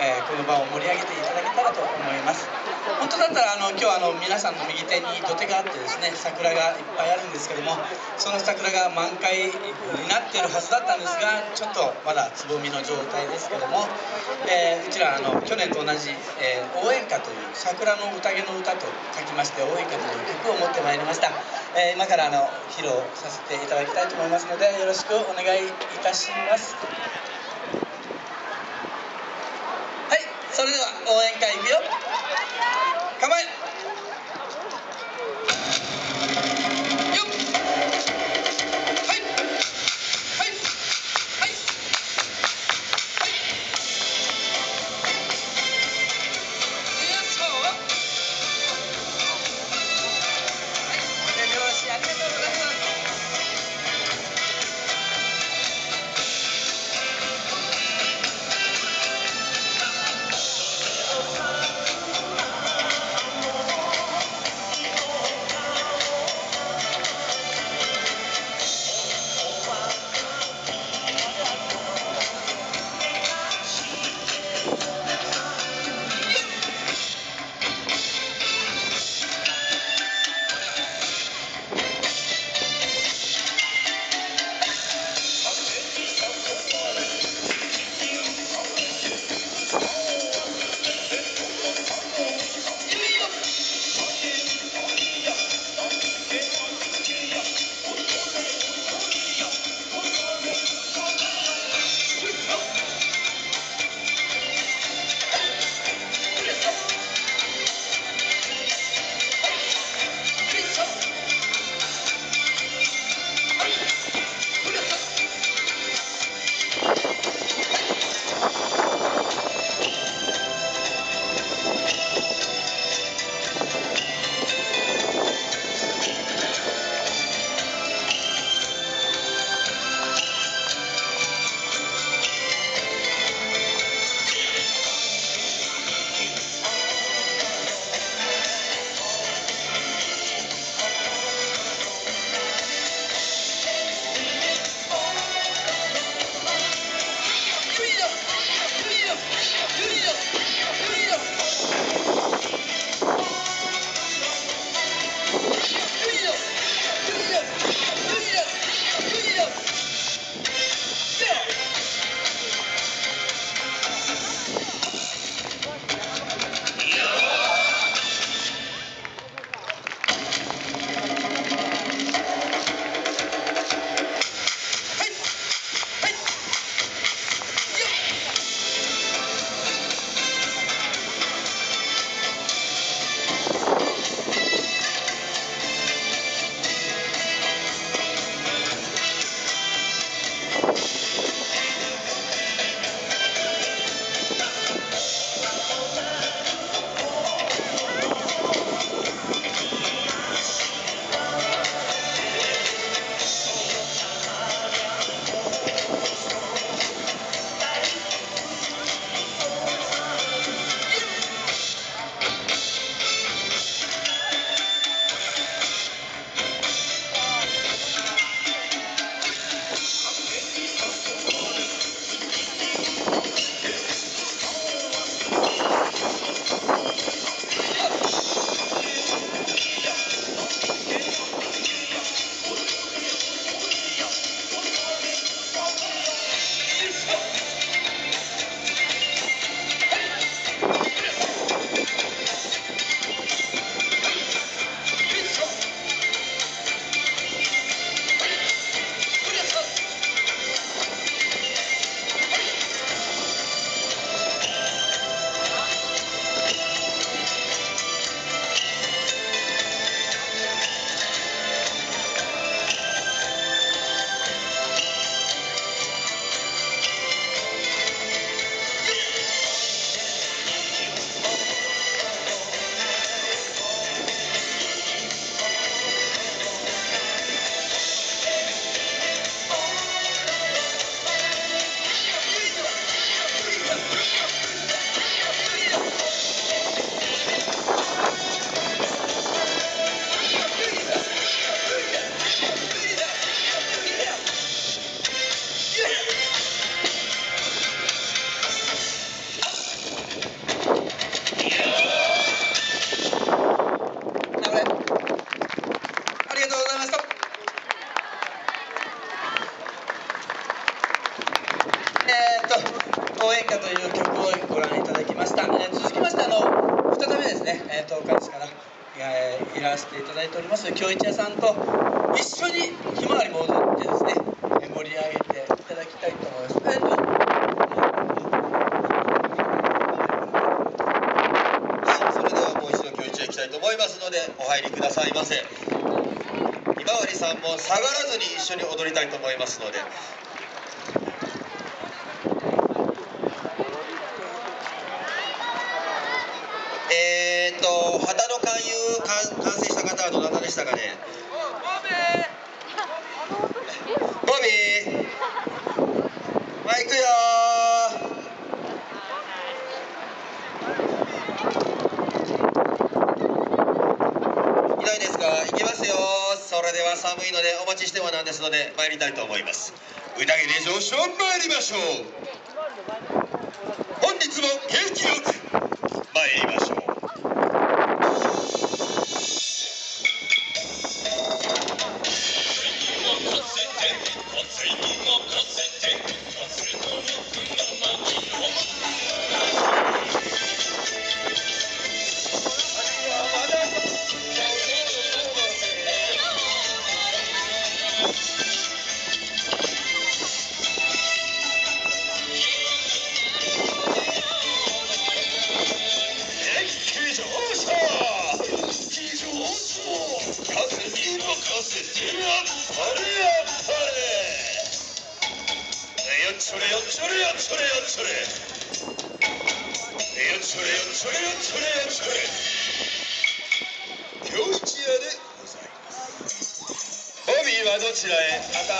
えーこの場を盛り上げていただけたらと思います。本当だったらあの今日あの皆さんの右手に土手があってですね桜がいっぱいあるんですけどもその桜が満開になっているはずだったんですがちょっとまだつぼみの状態ですけども、えーうちらあの去年と同じ、えー応援歌という桜の宴の歌と書きまして応援歌という曲を持ってまいりました、え今からあの披露させていただきたいと思いますのでよろしくお願いいたしますはいそれでは応援会いくよ。いらせていただいております京一屋さんと一緒にひまわりも踊ってですねえ盛り上げていただきたいと思います。えっとさあそれではもう一度今日一へ行きたいと思いますのでお入りくださいませひまわりさんも下がらずに一緒に踊りたいと思いますのでえー、っと旗の勧誘完完成した方はどなたでしたか？ねボビーマイクよーいないですか？行きますよそれでは寒いのでお待ちしてもなんですので参りたいと思います宴で上昇参りましょう本日も元気よく参りましょうそれよそれよそれよそれよそれよそれよそれよそれ今日一夜でございます帯ビーはどちらへまた